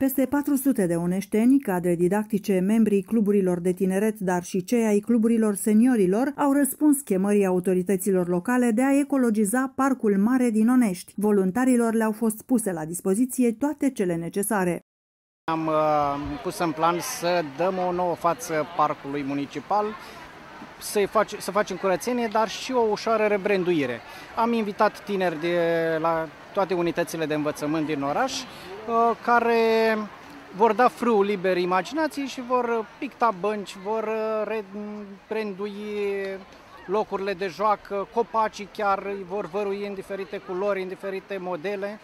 Peste 400 de oneșteni, cadre didactice, membrii cluburilor de tineret, dar și cei ai cluburilor seniorilor, au răspuns chemării autorităților locale de a ecologiza parcul mare din Onești. Voluntarilor le-au fost puse la dispoziție toate cele necesare. Am uh, pus în plan să dăm o nouă față parcului municipal, să, faci, să facem curățenie, dar și o ușoară rebranduire. Am invitat tineri de la toate unitățile de învățământ din oraș, uh, care vor da frâu liber imaginației și vor picta bănci, vor uh, rebrandui locurile de joacă, copacii chiar vor vărui în diferite culori, în diferite modele.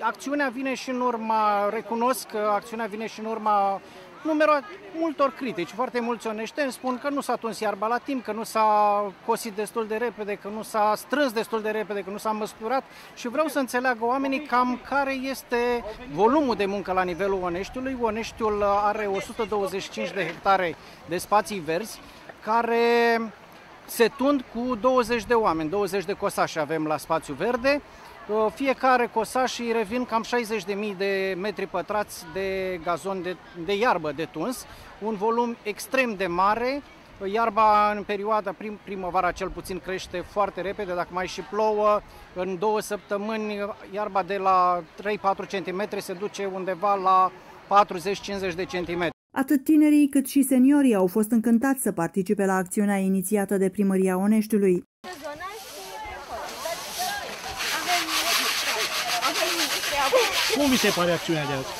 Acțiunea vine și în urma, recunosc că acțiunea vine și în urma numero multor critici. Foarte mulți oneșteni spun că nu s-a tuns iarba la timp, că nu s-a cosit destul de repede, că nu s-a strâns destul de repede, că nu s-a măsurat și vreau să înțeleagă oamenii cam care este volumul de muncă la nivelul Oneștiului. Oneștiul are 125 de hectare de spații verzi care se tund cu 20 de oameni, 20 de cosași avem la spațiu verde. Fiecare cosaș îi revin cam 60.000 de metri pătrați de gazon de, de iarbă de tuns, un volum extrem de mare. Iarba în perioada prim, primăvara cel puțin crește foarte repede, dacă mai și plouă, în două săptămâni iarba de la 3-4 cm se duce undeva la 40-50 de cm. Atât tinerii cât și seniorii au fost încântați să participe la acțiunea inițiată de primăria Oneștiului. Cum vi se pare acțiunea de azi?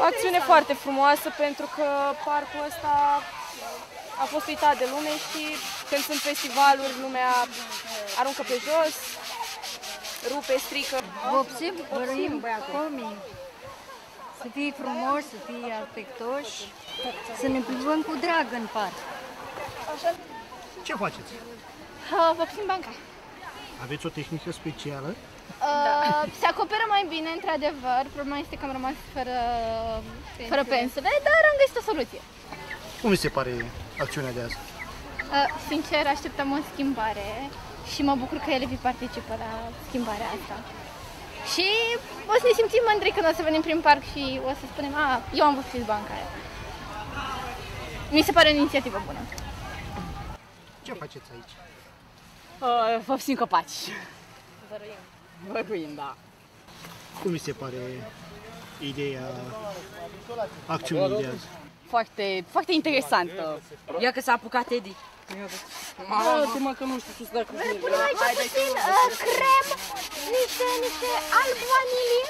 O acțiune foarte frumoasă pentru că parcul ăsta a fost uitat de lume și când sunt festivaluri, lumea aruncă pe jos, rupe, strică. Vopsim, văruim, comii. Să fie frumos, să fie afectoși, să ne plimbăm cu drag în parc. Ce faceți? Uh, vopsim banca. Aveți o tehnică specială? Uh, se acoperă mai bine, într-adevăr. Problema este că am rămas fără, pensule. fără pensule, dar am găsit o soluție. Cum vi se pare acțiunea de azi? Uh, sincer, așteptăm o schimbare și mă bucur că elevii participă la schimbarea asta. Și o să ne simțim mândri când o să venim prin parc și o să spunem, a, eu am văzut banca aia. Mi se pare o inițiativă bună. Ce faceți aici? Uh, vopsim copaci. Văruim. Văruim, da. Cum vi se pare ideea acțiunii de azi? Foarte, foarte interesantă. Ia că s-a apucat Edi. Arată-mă că nu știu ce să dă cu Punem aici puțin uh, crem, niște, niște alb vanilii.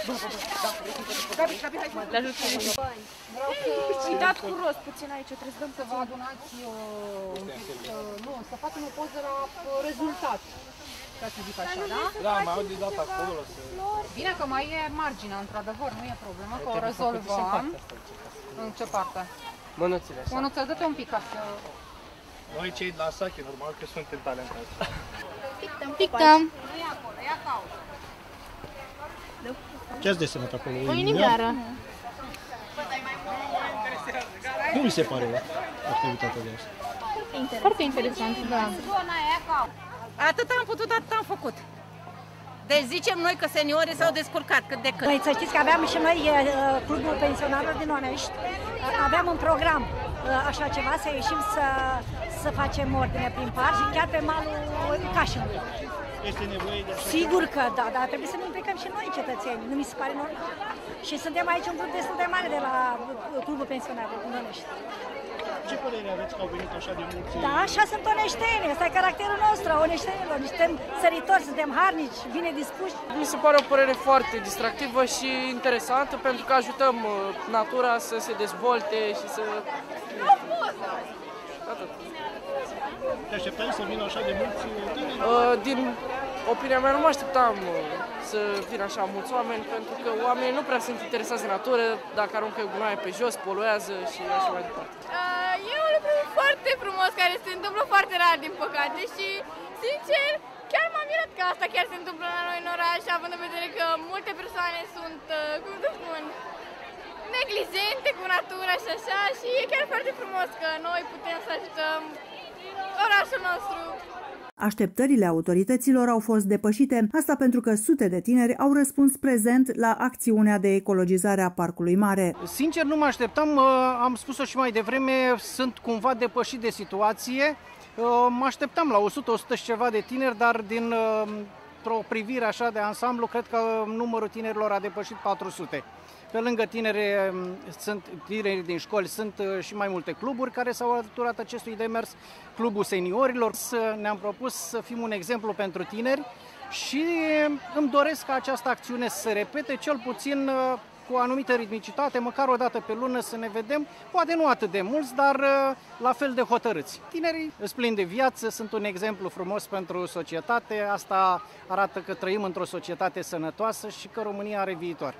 Le ajut pe Edi. Îi dat cu rost puțin aici, trebuie să dăm Să vă adunați, uh, un pic, uh, nu, să facem o poză la uh, rezultat. Ca să zic așa, da? Da, mai au de dat acolo. Să... Bine că mai e marginea, într-adevăr, nu e problemă, că o rezolvăm. În ce parte? Mânuțile. Mânuță, dă-te un pic ca să... Noi cei de la Sache, normal că suntem talentați. Pictăm. Pictăm. Ce ați desenat acolo? O inimioară. Cum vi se pare activitatea de azi? Foarte interesant, da. Atât am putut, atât am făcut. Deci zicem noi că seniorii s-au descurcat cât de cât. Păi să știți că aveam și noi uh, Clubul Pensionarilor din Onești, uh, aveam un program uh, așa ceva, să ieșim să, să facem ordine prin parc și chiar pe malul Cașinului. Este nevoie de așa Sigur că da, dar trebuie să ne implicăm și noi cetățenii, nu mi se pare normal. Și suntem aici un grup destul de mare de la Clubul Pensionarilor din Onești. Ce părere aveți că au venit așa de mulți? Da, așa sunt oneșteni, ăsta e caracterul nostru, a oneștenilor. Suntem săritori, suntem harnici, bine dispuși. Mi se pare o părere foarte distractivă și interesantă pentru că ajutăm uh, natura să se dezvolte și să... Atât. Te așteptai să vină așa de mulți tineri? Uh, Din opinia mea nu mă așteptam uh, să vină așa mulți oameni pentru că oamenii nu prea sunt interesați de natură, dacă aruncă gunoaie pe jos, poluează și așa mai departe. Uh, e un lucru foarte frumos care se întâmplă foarte rar, din păcate, și, sincer, chiar m-am mirat că asta chiar se întâmplă la noi în oraș, având în vedere că multe persoane sunt, uh, cum să spun, neglijente cu natura și așa și e chiar foarte frumos că noi putem să ajutăm orașul nostru Așteptările autorităților au fost depășite, asta pentru că sute de tineri au răspuns prezent la acțiunea de ecologizare a Parcului Mare. Sincer, nu mă așteptam, uh, am spus-o și mai devreme, sunt cumva depășit de situație. Uh, mă așteptam la 100-100 și ceva de tineri, dar din o privire așa de ansamblu, cred că numărul tinerilor a depășit 400. Pe lângă tineri, sunt, tineri din școli, sunt uh, și mai multe cluburi care s-au alăturat acestui demers. Clubul seniorilor, ne-am propus să fim un exemplu pentru tineri și îmi doresc ca această acțiune să se repete, cel puțin uh, cu o anumită ritmicitate, măcar o dată pe lună să ne vedem, poate nu atât de mulți, dar uh, la fel de hotărâți. Tinerii sunt plini de viață, sunt un exemplu frumos pentru societate, asta arată că trăim într-o societate sănătoasă și că România are viitor.